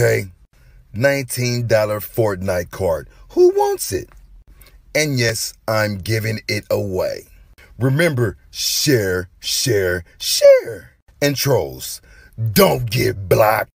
Okay? $19 Fortnite card. Who wants it? And yes, I'm giving it away. Remember, share, share, share. And trolls, don't get blocked.